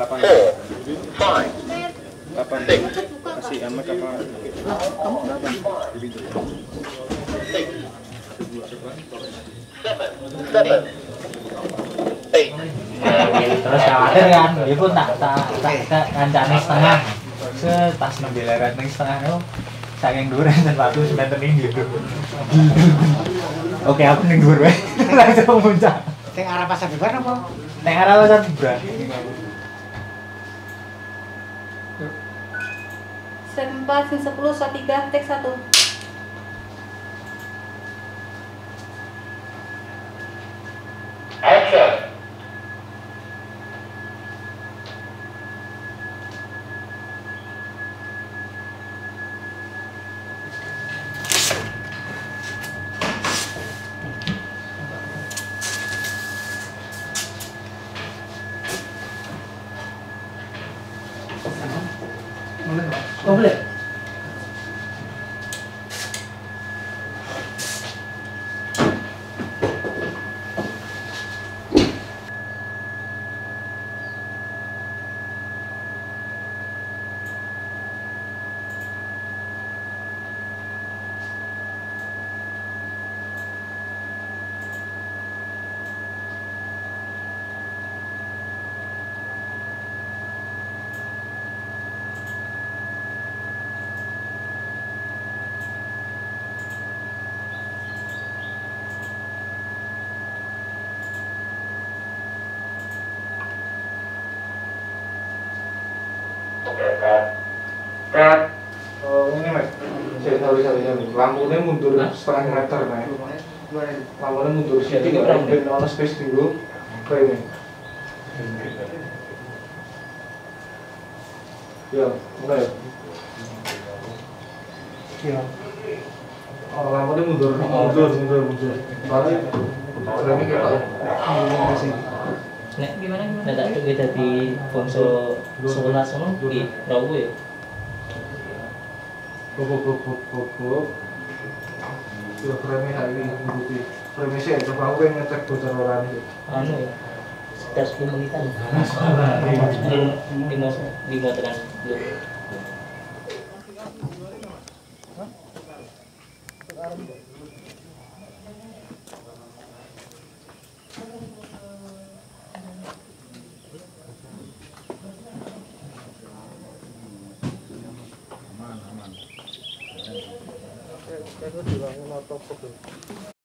8 lah 8 five, 8 masih amat apa Kamu berapa? terus khawatir kan dia pun tak tak tak tak kancane setengah set pas nembe leret ning setengah itu saking dhuwur dan batu semeter ning gitu oke aku ning dhuwur wae langsung muncak Sing arah pasar bebar apa? ning arah pasar bubra Set 4, sin 10, shot 3, tek 1 action, 我不了。Oh boleh Kat. Oh, ini mas. Saya sorry sorry sorry. Lampunya mundur setengah meter nih. Lampunya mundur sedikit nggak ben ono space dulu. Kayak ini. Ya, mulai. iya Oh, lampunya mundur, mundur, mundur, mundur. Soalnya remnya kayak nek gimana gimana nek tak tuku dadi bangsa 11 ngono iki rawu ya buk, buk, buk. Ya, frame hari ini ngerti. Frame saya, coba aku yang ngecek bocor orang itu. anu ya sekitar 10 menitan lima lima tekan 手の手の内が女っぽく。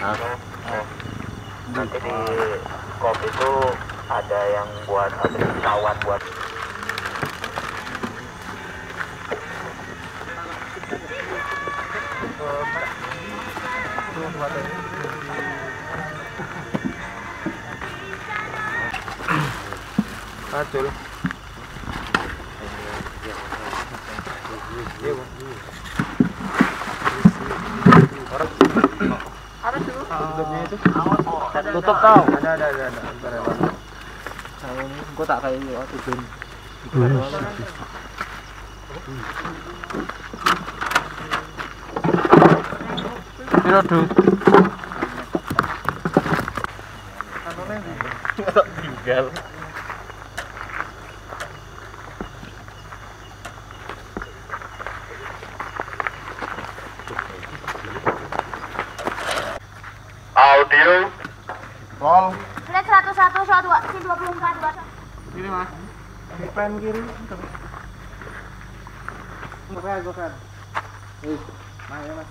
Nanti di kopi itu ada yang buat apa pesawat buat Acul. Iya, Bang. Orang ada tutupnya itu. Tutup tau. Ada ada ada ada. Bentar ya. Nah, ini gua tak kayak ini, oh, tutupin. Piro, Du? tinggal audio Pol. Flat 101, soal 2, sin 24, 2. Kiri, Mas. Pen kiri. Bukan, bukan. Wih, nah ya, Mas.